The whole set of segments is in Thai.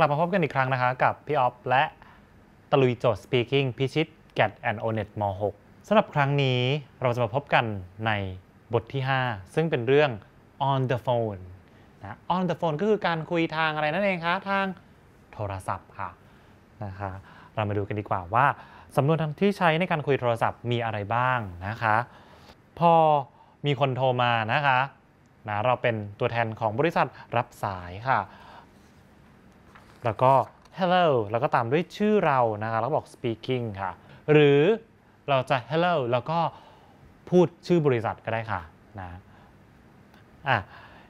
กลับมาพบกันอีกครั้งนะคะ กับพี่ออฟและตะลุยโจทย์ speaking พิชิต get and o n e t ม .6 สำหรับครั้งนี้เราจะมาพบกันในบทที่ 5 ซึ่งเป็นเรื่อง on the phone นะ on the phone ก็คือการคุยทางอะไรนั่นเองคะ ทางโทรศัพท์ค่ะนะคะเรามาดูกันดีกว่าว่าสำนวนที่ใช้ในการคุยโทรศัพท์มีอะไรบ้างนะคะ พอมีคนโทรมานะคะนะเราเป็นตัวแทนของบริษัทรับสายค่ะ แล้วก็ hello แล้วก็ตามด้วยชื่อเรานะคะแล้วบอก speaking ค่ะ หรือเราจะ hello แล้วก็พูดชื่อบริษัทก็ได้ค่ะนะอะ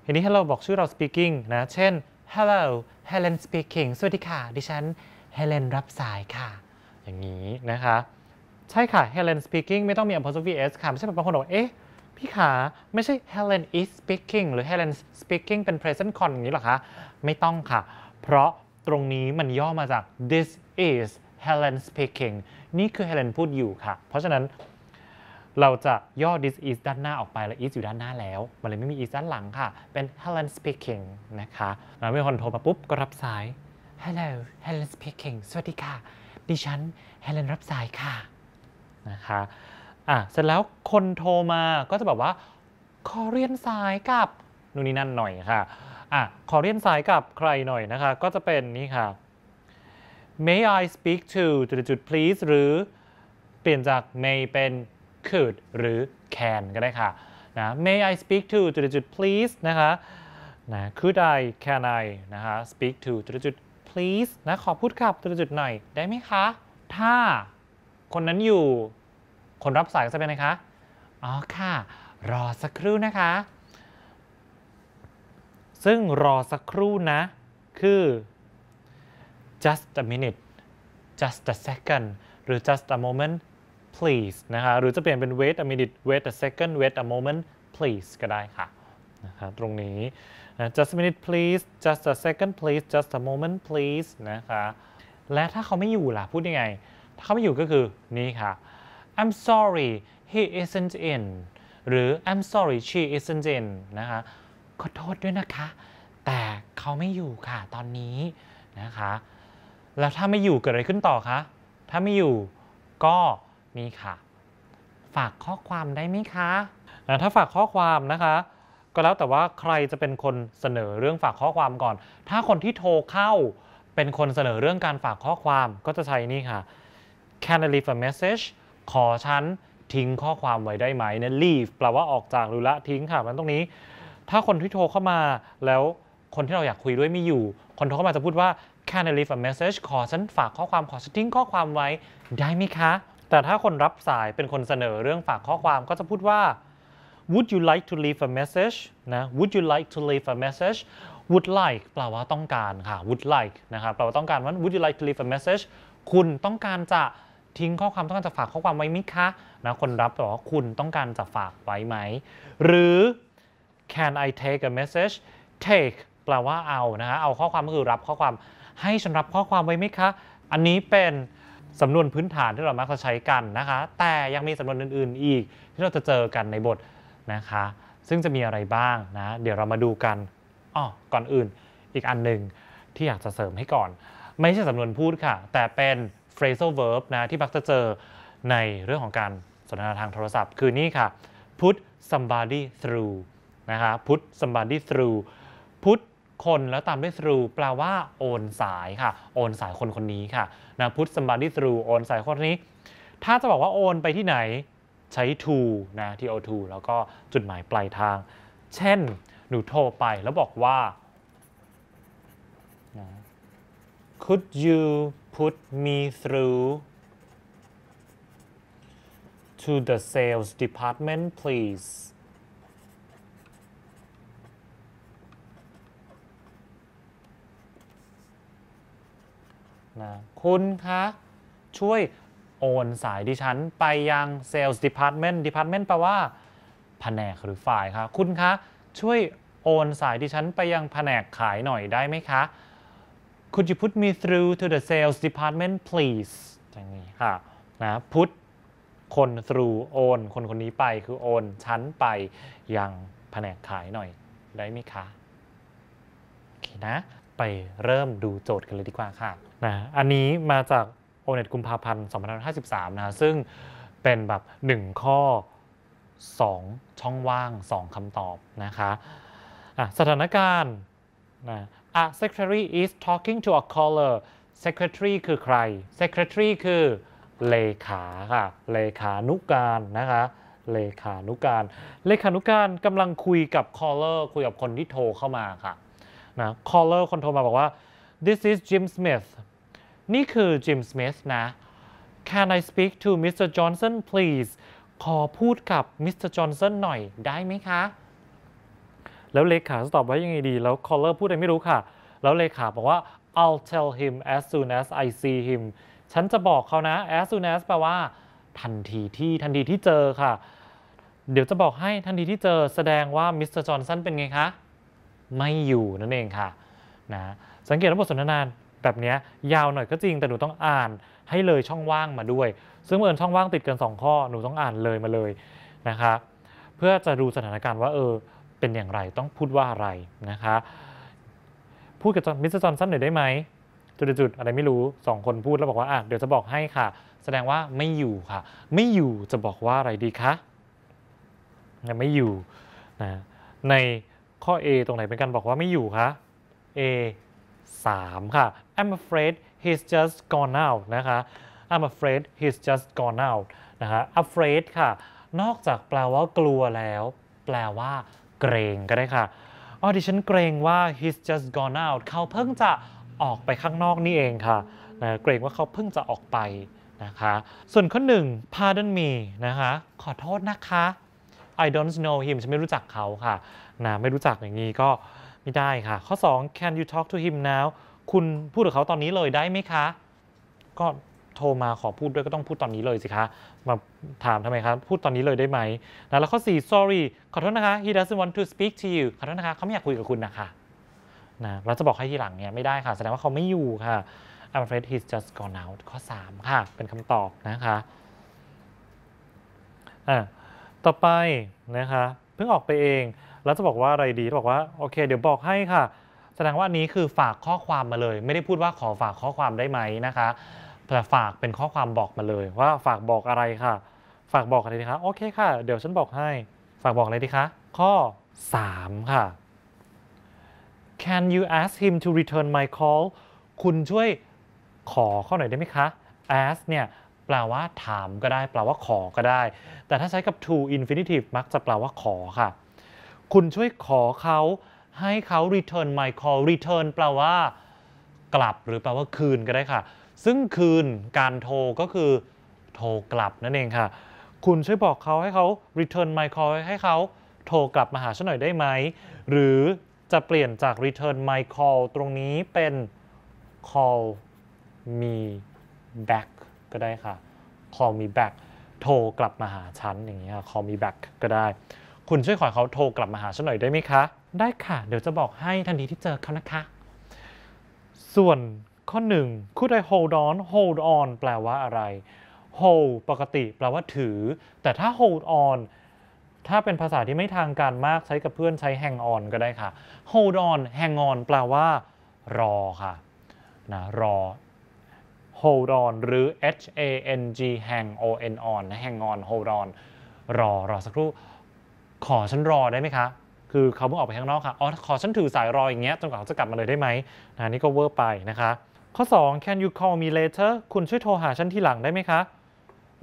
ทีนี้ hello บอกชื่อเรา speaking นะเช่น hello Helen speaking สวัสดีค่ะ ดิฉัน Helen รับสายค่ะ อย่างนี้นะคะ ใช่ค่ะ Helen speaking ไม่ต้องมี apostrophe s ค่ะ ไม่ใช่แบบบางคนบอกเอ๊ะพี่ขาไม่ใช่ Helen is speaking หรือ Helen speaking เป็น present con อย่างนี้หรอคะ ไม่ต้องค่ะ เพราะ ตรงนี้มันย่อมาจาก this is Helen speaking นี่คือ Helen พูดอยู่ค่ะ เพราะฉะนั้นเราจะย่อ this is ด้านหน้าออกไปแล้ว is อยู่ด้านหน้าแล้ว มันเลยไม่มี is ด้านหลังค่ะ เป็น Helen speaking นะคะแล้วมีคนโทรมาปุ๊บก็รับสาย Hello Helen speaking สวัสดีค่ะ ดิฉัน Helen รับสายค่ะ นะคะ อะ เสร็จแล้วคนโทรมาก็จะแบบว่า ขอเรียนสายกับนู่นนี่นั่นหน่อยค่ะ อะขอเรียนสายกับใครหน่อยนะคะ ก็จะเป็นนี่ค่ะ May I speak to จุดจุด please หรือเปลี่ยนจาก may เป็น could หรือ can ก็ได้ค่ะนะ May I speak to จุดจุด please นะคะนะ could I can I นะคะ speak to จุดจุด please นะขอพูดกับจุดจุดหน่อยได้ไหมคะ ถ้าคนนั้นอยู่ คนรับสายก็จะเป็นไงคะ อ๋อค่ะ รอสักครู่นะคะ ซึ่งรอสักครู่นะ คือ just a minute just a second หรือ just a moment please นะคะหรือจะเปลี่ยนเป็น wait a minute wait a second wait a moment please ก็ได้ค่ะนะคะตรงนี้นะ just a minute please just a second please just a moment please นะคะและถ้าเขาไม่อยู่ล่ะ พูดยังไง ถ้าเขาไม่อยู่ก็คือนี่ค่ะ I'm sorry he isn't in หรือ I'm sorry she isn't in นะคะ ขอโทษด้วยนะคะ แต่เขาไม่อยู่ค่ะตอนนี้นะคะ แล้วถ้าไม่อยู่เกิดอะไรขึ้นต่อคะถ้าไม่อยู่ก็นี่ค่ะ ฝากข้อความได้ไหมคะอ่าถ้าฝากข้อความนะคะ ก็แล้วแต่ว่าใครจะเป็นคนเสนอเรื่องฝากข้อความก่อน ถ้าคนที่โทรเข้าเป็นคนเสนอเรื่องการฝากข้อความก็จะใช้นี่ค่ะ Can I leave a message ขอฉันทิ้งข้อความไว้ได้ไหมเนี่ย leave แปลว่าออกจากหรือละทิ้งค่ะมันตรงนี้ ถ้าคนที่โทรเข้ามาแล้วคนที่เราอยากคุยด้วยไม่อยู่ คนโทรเข้ามาจะพูดว่า Can I leave a message ขอฉันฝากข้อความขอฉันทิ้งข้อความไว้ได้ไหมคะ แต่ถ้าคนรับสายเป็นคนเสนอเรื่องฝากข้อความก็จะพูดว่า Would you like to leave a message นะ Would you like to leave a message Would like แปลว่าต้องการค่ะ Would like นะครับแปลว่าต้องการว่า Would you like to leave a message คุณต้องการจะทิ้งข้อความต้องการจะฝากข้อความไว้ไหมคะนะคนรับบอกว่าคุณต้องการจะฝากไว้ไหม หรือ Can I take a message take แปลว่าเอานะฮะเอาข้อความก็คือรับข้อความให้ฉันรับข้อความไว้ไหมคะ อันนี้เป็นสำนวนพื้นฐานที่เรามักจะใช้กันนะคะ แต่ยังมีสำนวนอื่น ๆ อีกที่เราจะเจอกันในบทนะคะ ซึ่งจะมีอะไรบ้างนะ เดี๋ยวเรามาดูกันอ๋อก่อนอื่นอีกอันหนึ่งที่อยากจะเสริมให้ก่อน ไม่ใช่สำนวนพูดค่ะ แต่เป็น phrasal verb นะที่มักจะเจอในเรื่องของการสนทนาทางโทรศัพท์ คือนี่ค่ะ put somebody through นะคะ put somebody through put คนแล้วตามด้วย through แปลว่าโอนสายค่ะ โอนสายคนคนนี้ค่ะนะ put somebody through โอนสายคนนี้ ถ้าจะบอกว่าโอนไปที่ไหนใช้ to นะ to to แล้วก็จุดหมายปลายทาง เช่น หนูโทรไปแล้วบอกว่า Could you put me through to the sales department please นะคุณคะช่วยโอนสายดิฉันไปยัง Sales Department Department แปลว่าแผนกหรือฝ่ายคะคุณคะช่วยโอนสายดิฉันไปยังแผนกขายหน่อยได้ไหมคะ Could you put me through to the sales department please อย่างนี้ค่ะนะ put คน through โอน คนคนนี้ไปคือโอนฉันไปยังแผนกขายหน่อยได้ไหมคะ โอเคนะ ไปเริ่มดูโจทย์กันเลยดีกว่าค่ะนะอันนี้มาจากโอเน็ตกุมภาพันธ์2553 นะซึ่งเป็นแบบ 1 ข้อ 2 ช่องว่าง 2 คำตอบนะคะะสถานการณ์นะ A secretary is talking to a caller secretary คือใคร secretary คือเลขาค่ะ เลขานุการนะคะ เลขานุการ เลขานุการกำลังคุยกับ caller คุยกับคนที่โทรเข้ามาค่ะ นะ caller คนโทรมาบอกว่า this is Jim Smith นี่คือ Jim Smith นะ Can I speak to Mr. Johnson please ขอพูดกับ Mr. Johnson หน่อยได้ไหมคะ แล้วเลขาตอบว่ายังไงดี แล้ว caller พูดอะไรไม่รู้ค่ะ แล้วเลขาบอกว่า I'll tell him as soon as I see him ฉันจะบอกเขานะ as soon as แปลว่า ทันทีที่ทันทีที่เจอค่ะ เดี๋ยวจะบอกให้ทันทีที่เจอแสดงว่ามิสเตอร์จอห์นสันเป็นไงคะ ไม่อยู่นั่นเองค่ะนะสังเกตว่าบทสนทนาแบบนี้ยาวหน่อยก็จริงแต่หนูต้องอ่านให้เลยช่องว่างมาด้วย ซึ่งเอิญช่องว่างติดกัน 2 ข้อหนูต้องอ่านเลยมาเลยนะคะเพื่อจะดูสถานการณ์ว่าเออเป็นอย่างไรต้องพูดว่าอะไรนะคะพูดกับมิสเตอร์จอนสันหน่อยได้ไหมจุดๆอะไรไม่รู้สองคนพูดแล้วบอกว่าอะเดี๋ยวจะบอกให้ค่ะ แสดงว่าไม่อยู่ค่ะ ไม่อยู่จะบอกว่าอะไรดีคะไม่อยู่นะใน ข้อ A ตรงไหนเป็นการบอกว่าไม่อยู่คะ A 3 ค่ะ I'm afraid he's just gone out นะคะ I'm afraid he's just gone out นะคะ afraid ค่ะ นอกจากแปลว่ากลัวแล้ว แปลว่าเกรงก็ได้ค่ะอ๋อดิฉันเกรงว่า he's just gone out เขาเพิ่งจะออกไปข้างนอกนี่เองค่ะนะเกรงว่าเขาเพิ่งจะออกไปนะคะ ส่วนข้อหนึ่ง pardon me นะคะ ขอโทษนะคะ I don't know him ฉันไม่รู้จักเขาค่ะ นะไม่รู้จักอย่างนี้ก็ไม่ได้ค่ะ ข้อ 2 can you talk to him now คุณพูดกับเขาตอนนี้เลยได้ไหมคะ ก็โทรมาขอพูดด้วยก็ต้องพูดตอนนี้เลยสิคะมาถามทำไมครับพูดตอนนี้เลยได้ไหมนะแล้วข้อ 4 sorry ขอโทษนะคะ he doesn't want to speak to you ขอโทษนะคะเขาไม่อยากคุยกับคุณนะคะนะเราจะบอกให้ทีหลังเนี่ยไม่ได้ค่ะ แสดงว่าเขาไม่อยู่ค่ะ I'm afraid he's just gone out ข้อ 3 ค่ะ เป็นคำตอบนะคะอะต่อไปนะคะ เพิ่งออกไปเอง แล้วจะบอกว่าอะไรดีบอกว่าโอเค เดี๋ยวบอกให้ค่ะ แสดงว่านี้คือฝากข้อความมาเลย ไม่ได้พูดว่าขอฝากข้อความได้ไหมนะคะแต่ฝากเป็นข้อความบอกมาเลย ว่าฝากบอกอะไรค่ะ ฝากบอกอะไรดีคะโอเคค่ะ เดี๋ยวฉันบอกให้ ฝากบอกอะไรดีคะข้อ 3 ค่ะ Can you ask him to return my call คุณช่วยขอข้อหน่อยได้ไหมคะ ask เนี่ยแปลว่าถามก็ได้ แปลว่าขอก็ได้ แต่ถ้าใช้กับ to infinitive มักจะแปลว่าขอค่ะ คุณช่วยขอเขาให้เขา return my call return แปลว่า กลับหรือแปลว่าคืนก็ได้ค่ะ ซึ่งคืนการโทรก็คือโทรกลับนั่นเองค่ะ คุณช่วยบอกเขาให้เขา return my call ให้เขาโทรกลับมาหาฉันหน่อยได้ไหม หรือจะเปลี่ยนจาก return my call ตรงนี้เป็น call me back ก็ได้ค่ะ call me back โทรกลับมาหาฉันอย่างนี้ค่ะ call me back ก็ได้ คุณช่วยขอเขาโทรกลับมาหาฉันหน่อยได้ไหมคะ ได้ค่ะ เดี๋ยวจะบอกให้ทันทีที่เจอเขานะคะ ส่วนข้อหนึ่ง could I hold on hold on แปลว่าอะไร hold ปกติแปลว่าถือ แต่ถ้า hold on ถ้าเป็นภาษาที่ไม่ทางการมากใช้กับเพื่อนใช้ hang on ก็ได้ค่ะ hold on hang on แปลว่า รอค่ะนะรอ hold on หรือ h a n g hang o n on นะ hang on hold on รอรอสักครู่ ขอฉันรอได้ไหมคะ คือเขาเพิ่งออกไปข้างนอกค่ะ อ๋อ ขอฉันถือสายรออย่างเงี้ยจนกว่าเขาจะกลับมาเลยได้ไหมนะนี่ก็เวอร์ไปนะคะ ข้อ 2 can you call me later คุณช่วยโทรหาฉันทีหลังได้ไหมคะ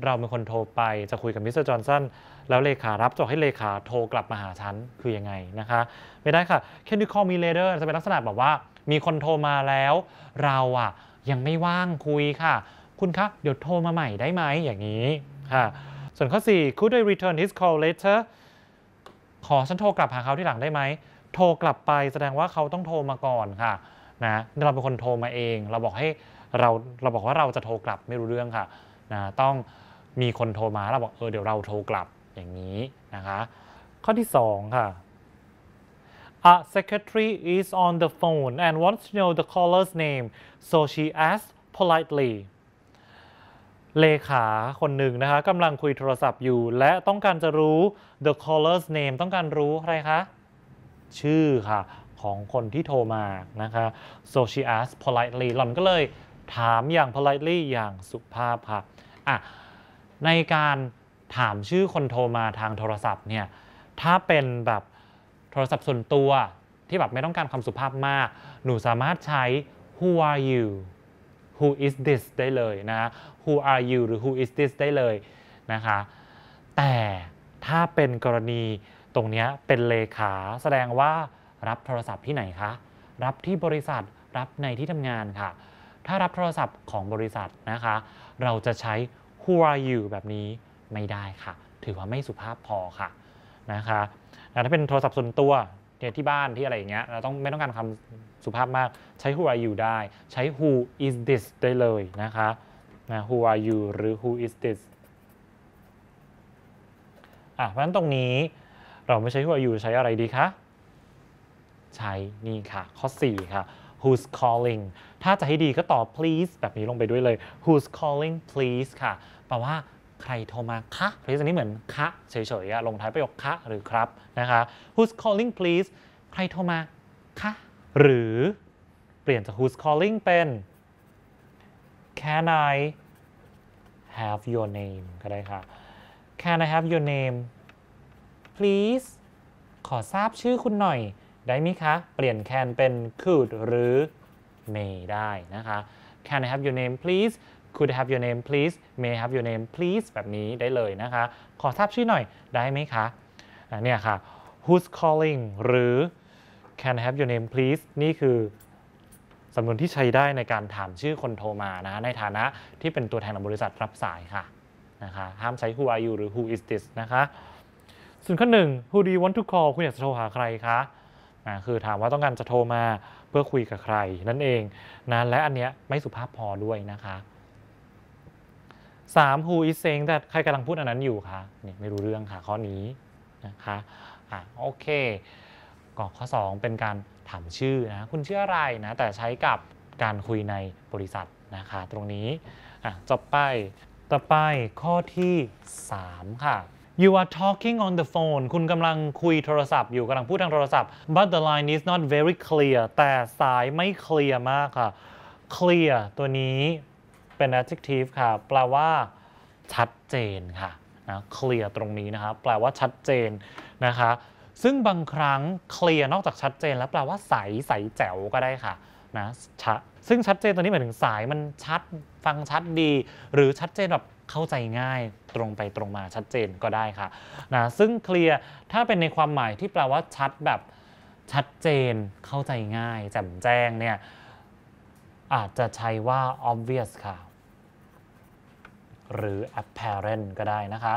เราเป็นคนโทรไปจะคุยกับ Mr. Johnsonแล้วเลขารับจอกให้เลขาโทรกลับมาหาฉันคือยังไงนะคะ ไม่ได้ค่ะ can you call me later จะเป็นลักษณะแบบว่า มีคนโทรมาแล้ว เราอะยังไม่ว่างคุยค่ะ คุณคะเดี๋ยวโทรมาใหม่ได้ไหมอย่างนี้ค่ะ ส่วนข้อ 4 could I return his call later ขอฉันโทรกลับหาเขาที่หลังได้ไหม โทรกลับไปแสดงว่าเขาต้องโทรมาก่อนค่ะนะเราเป็นคนโทรมาเอง เราบอกให้เราเราบอกว่าเราจะโทรกลับไม่รู้เรื่องค่ะนะต้องมีคนโทรมาเราบอกเออเดี๋ยวเราโทรกลับอย่างนี้นะคะข้อที่ 2 ค่ะ A secretary is on the phone and wants to know the caller's name so she asks politely เลขาคนหนึ่งนะคะกำลังคุยโทรศัพท์อยู่ และต้องการจะรู้ the caller's name ต้องการรู้อะไรคะ ชื่อค่ะ ของคนที่โทรมานะคะ so she asked politely หล่อนก็เลยถามอย่าง politely อย่างสุภาพค่ะอะ ในการถามชื่อคนโทรมาทางโทรศัพท์เนี่ย ถ้าเป็นแบบโทรศัพท์ส่วนตัวที่แบบไม่ต้องการความสุภาพมาก หนูสามารถใช้ who are you who is this ได้เลยนะ who are you หรือ who is this ได้เลยนะคะ แต่ถ้าเป็นกรณีตรงนี้เป็นเลขาแสดงว่ารับโทรศัพท์ที่ไหนคะ รับที่บริษัทรับในที่ทำงานค่ะ ถ้ารับโทรศัพท์ของบริษัทนะคะ เราจะใช้ who are you แบบนี้ไม่ได้ค่ะ ถือว่าไม่สุภาพพอค่ะนะคะ ถ้าเป็นโทรศัพท์ส่วนตัว เนี่ยที่บ้านที่อะไรอย่างเงี้ยเราต้องไม่ต้องการคำสุภาพมากใช้ who are you ได้ ใช้ who is this ได้เลยนะคะนะ who are you หรือ who is this อะเพราะฉะนั้นตรงนี้เราไม่ใช้ who are you ใช้อะไรดีคะใช้นี่ค่ะ ข้อ 4 ค่ะ who's calling ถ้าจะให้ดีก็ตอบ please แบบนี้ลงไปด้วยเลย who's calling please ค่ะแปลว่า ใครโทรมาคะ please อันนี้เหมือนคะเฉยๆลงท้ายประโยคคะหรือครับนะคะ who's calling please ใครโทรมาคะหรือเปลี่ยนจาก who's calling เป็น can I have your name ก็ได้ค่ะ can I have your name please ขอทราบชื่อคุณหน่อย ได้ไหมคะ เปลี่ยน can เป็น could หรือ may ได้นะคะ can I have your name please could have your name please may have your name please แบบนี้ได้เลยนะคะ ขอทราบชื่อหน่อยได้ไหมคะอะเนี่ยค่ะ who's calling หรือ can I have your name please นี่คือสำนวนที่ใช้ได้ในการถามชื่อคนโทรมานะในฐานะที่เป็นตัวแทนของบริษัทรับสายค่ะนะคะห้ามใช้ who are you หรือ who is this นะคะส่วนข้อหนึ่ง who do you want to call คุณอยากจะโทรหาใครคะนะคือถามว่าต้องการจะโทรมาเพื่อคุยกับใครนั่นเองนะและอันเนี้ยไม่สุภาพพอด้วยนะคะ 3 who is saying that ใครกำลังพูดอันนั้นอยู่คะเนี่ยไม่รู้เรื่องค่ะข้อนี้นะคะอะโอเคก็ข้อ 2 เป็นการถามชื่อนะคุณชื่ออะไรนะแต่ใช้กับการคุยในบริษัทนะคะตรงนี้อะจบไปต่อไปข้อที่ 3 ค่ะ you are talking on the phone คุณกำลังคุยโทรศัพท์อยู่กำลังพูดทางโทรศัพท์ but the line is not very clear แต่สายไม่เคลียร์มากค่ะ clear ตัวนี้ เป็น adjective ค่ะ แปลว่า ชัดเจนค่ะนะ clear ตรงนี้นะครับแปลว่าชัดเจนนะคะ ซึ่งบางครั้ง clear นอกจากชัดเจน แล้วแปลว่าใสใสแจ๋วก็ได้ค่ะนะชะซึ่งชัดเจนตัวนี้หมายถึงสายมันชัดฟังชัดดี หรือชัดเจนแบบเข้าใจง่ายตรงไปตรงมาชัดเจนก็ได้ค่ะนะซึ่ง clear ถ้าเป็นในความหมายที่แปลว่าชัดแบบชัดเจนเข้าใจง่ายแจ่มแจ้งเนี่ย อาจจะใช้ว่า obvious ค่ะ หรือ apparent ก็ได้นะคะ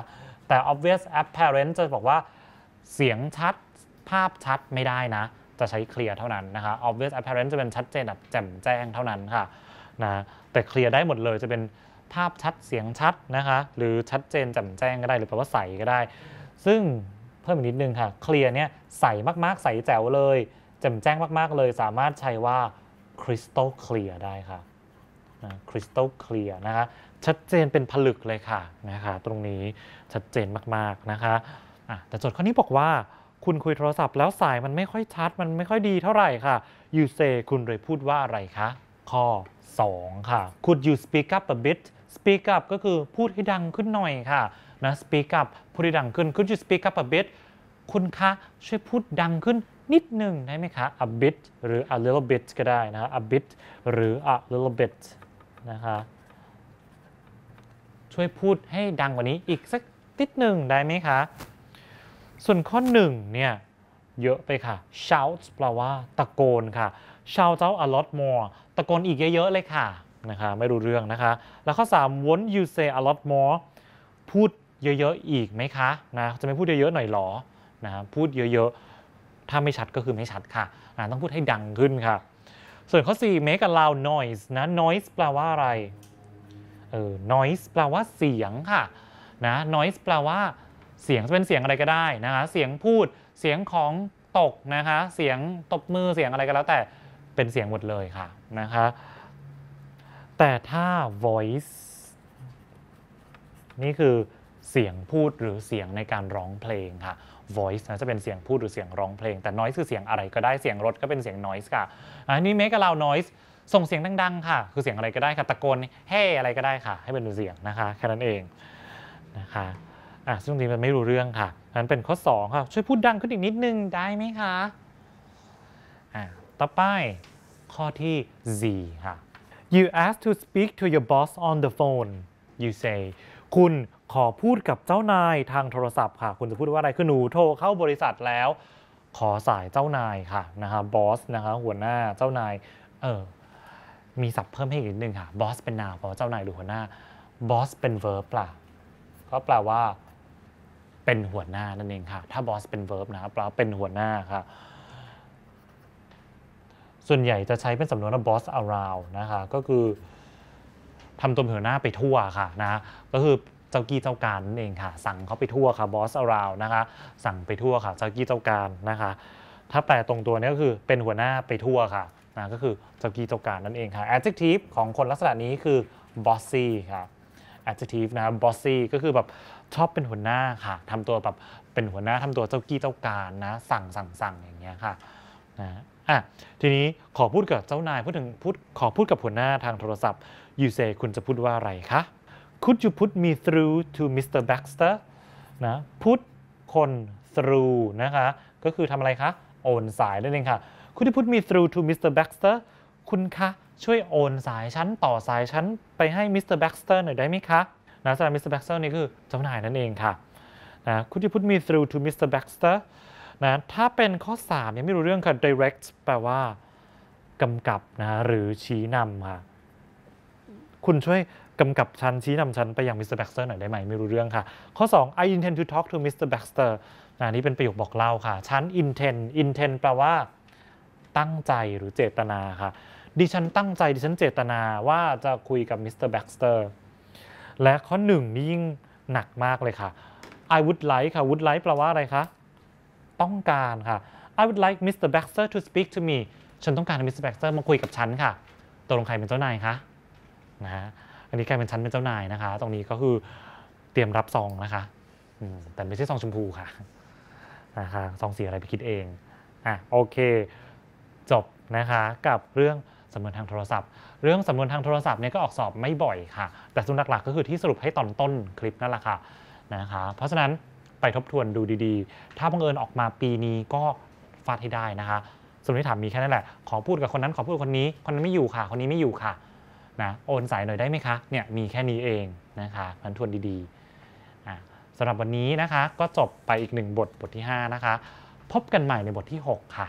แต่ obvious apparent จะบอกว่าเสียงชัดภาพชัดไม่ได้นะ จะใช้ clear เท่านั้นนะคะ obvious apparent จะเป็นชัดเจนแบบแจ่มแจ้งเท่านั้นค่ะนะแต่ clear ได้หมดเลยจะเป็นภาพชัดเสียงชัดนะคะ หรือชัดเจนแจ่มแจ้งก็ได้ หรือแปลว่าใสก็ได้ ซึ่งเพิ่มอีกนิดนึงค่ะ clear เนี่ยใสมากๆ ใสแจ๋วเลยแจ่มแจ้งมาก ๆ เลย สามารถใช้ว่า crystal clear ได้ค่ะคริสตัลเคลียร์นะคะชัดเจนเป็นผลึกเลยค่ะนะคะตรงนี้ชัดเจนมากๆนะคะะแต่โจทย์ข้อนี้บอกว่าคุณคุยโทรศัพท์แล้วสายมันไม่ค่อยชัด มันไม่ค่อยดีเท่าไหร่ค่ะ you say คุณเลยพูดว่าอะไรคะข้อ 2 ค่ะ could you speak up a bit speak up ก็คือพูดให้ดังขึ้นหน่อยค่ะนะ speak up พูดให้ดังขึ้น could you speak up a bit คุณคะช่วยพูดดังขึ้น นิดหนึ่งได้ไหมคะ a bit หรือ a little bit ก็ได้นะ a bit หรือ a little bit นะคะช่วยพูดให้ดังกว่านี้อีกสักนิดหนึ่งได้ไหมคะ ส่วนข้อหนึ่งเนี่ยเยอะไปค่ะ shout แปลว่าตะโกนค่ะ shout out a lot more ตะโกนอีกเยอะๆเลยค่ะนะคะไม่รู้เรื่องนะคะ แล้วข้อ 3 won't you say a lot more พูดเยอะๆอีกไหมคะนะจะไม่พูดเยอะๆหน่อยหรอนะพูดเยอะๆ ถ้าไม่ชัดก็คือไม่ชัดค่ะต้องพูดให้ดังขึ้นค่ะ ส่วนข้อ 4 make a loud noise นะ noise แปลว่าอะไรเออ noise แปลว่าเสียงค่ะนะ noise แปลว่าเสียงจะเป็นเสียงอะไรก็ได้นะคะเสียงพูดเสียงของตกนะคะเสียงตบมือเสียงอะไรก็แล้วแต่เป็นเสียงหมดเลยค่ะนะคะแต่ถ้า voice นี่คือเสียงพูดหรือเสียงในการร้องเพลงค่ะ voice นะจะเป็นเสียงพูดหรือเสียงร้องเพลง แต่ noise คือเสียงอะไรก็ได้เสียงรถก็เป็นเสียง noise ค่ะอันนี้ make a loud noise ส่งเสียงดังๆ ค่ะ คือเสียงอะไรก็ได้ค่ะ ตะโกนเฮ้อะไรก็ได้ค่ะ ให้เป็นเสียงนะคะแค่นั้นเองนะคะอะซึ่งจริงๆมันไม่รู้เรื่องค่ะนั้นเป็นข้อ2ค่ะช่วยพูดดังขึ้นอีกนิดนึงได้ไหมคะอะต่อไปข้อที่ Z ค่ะ you ask to speak to your boss on the phone you say คุณ ขอพูดกับเจ้านายทางโทรศัพท์ค่ะ คุณจะพูดว่าอะไรคือหนูโทรเข้าบริษัทแล้ว ขอสายเจ้านายค่ะนะคะ boss นะคะหัวหน้าเจ้านายเออมีศัพท์เพิ่มให้อีกนิดนึงค่ะ boss เป็นนามเพราะเจ้านายหรือหัวหน้า boss เป็น verb เปล่าก็แปลว่าเป็นหัวหน้านั่นเองค่ะ ถ้า boss เป็น verb นะครับแปลว่าเป็นหัวหน้าค่ะ ส่วนใหญ่จะใช้เป็นสำนวนว่า boss around นะคะ ก็คือทำตัวเป็นหัวหน้าไปทั่วค่ะนะ ก็คือ เจ้ากี้เจ้าการนั่นเองค่ะ สั่งเขาไปทั่วค่ะ boss around นะคะ สั่งไปทั่วค่ะ เจ้ากี้เจ้าการนะคะ ถ้าแปลตรงตัวนี้ก็คือเป็นหัวหน้าไปทั่วค่ะนะก็คือเจ้ากี้เจ้าการนั่นเองค่ะ adjective ของคนลักษณะนี้คือ bossy ค่ะ adjective นะครับ bossy ก็คือแบบชอบเป็นหัวหน้าค่ะทำตัวแบบเป็นหัวหน้าทำตัวเจ้ากี้เจ้าการนะ สั่งสั่งสั่งอย่างเงี้ยค่ะนะอะทีนี้ขอพูดกับเจ้านายพูดถึงพูดขอพูดกับหัวหน้าทางโทรศัพท์ you say คุณจะพูดว่าอะไรคะ could you put me through to Mr. Baxter นะ put คน through นะคะ ก็คือทำอะไรคะ โอนสายนั่นเองค่ะ could you put me through to Mr. Baxter คุณคะช่วยโอนสายชั้นต่อสายชั้นไปให้ Mr. Baxter หน่อยได้ไหมคะนะสำหรับ Mr. Baxter นี่คือเจ้านายนั่นเองค่ะนะ could you put me through to Mr. Baxter นะถ้าเป็นข้อ3ยังไม่รู้เรื่องค่ะ direct แปลว่ากำกับนะหรือชี้นำค่ะ คุณช่วย กำกับฉันชี้นำฉันไปยัง Mr. Baxter หน่อยได้ไหมไม่รู้เรื่องค่ะ ข้อ 2 I intend to talk to Mr. Baxter นะนี่เป็นประโยคบอกเล่าค่ะฉัน intend intend แปลว่า ตั้งใจหรือเจตนาค่ะ ดิฉันตั้งใจดิฉันเจตนาว่าจะคุยกับ Mr. Baxter แบ็กสเตอร์และข้อหนึ่งนี่ยิ่งหนักมากเลยค่ะ I would like ค่ะ would like แปลว่าอะไรคะต้องการค่ะ I would like Mr. Baxter to speak to me ฉันต้องการให้ Mr. Baxter มาคุยกับฉันค่ะตกลงใครเป็นเจ้านายคะนะฮะ อันนี้กลายเป็นฉันเป็นเจ้านายนะคะ ตรงนี้ก็คือเตรียมรับซองนะคะแต่ไม่ใช่ซองชมพูค่ะนะคะซองสีอะไรไปคิดเองอะโอเค จบนะคะกับเรื่องสำนวนทางโทรศัพท์ เรื่องสำนวนทางโทรศัพท์เนี่ยก็ออกสอบไม่บ่อยค่ะ แต่ส่วนหลักๆก็คือที่สรุปให้ตอนต้นคลิปนั่นแหละค่ะนะคะเพราะฉะนั้นไปทบทวนดูดีๆ ถ้าบังเอิญออกมาปีนี้ก็ฟาดให้ได้นะคะสรุปที่ถามมีแค่นั้นแหละ ขอพูดกับคนนั้นขอพูดกับคนนี้ คนนั้นไม่อยู่ค่ะ คนนี้ไม่อยู่ค่ะ นะโอนสายหน่อยได้ไหมคะเนี่ยมีแค่นี้เองนะคะพันทวนดีๆสำหรับวันนี้นะคะก็จบไปอีกหนึ่งบทบทที่ 5 นะคะ พบกันใหม่ในบทที่ 6 ค่ะ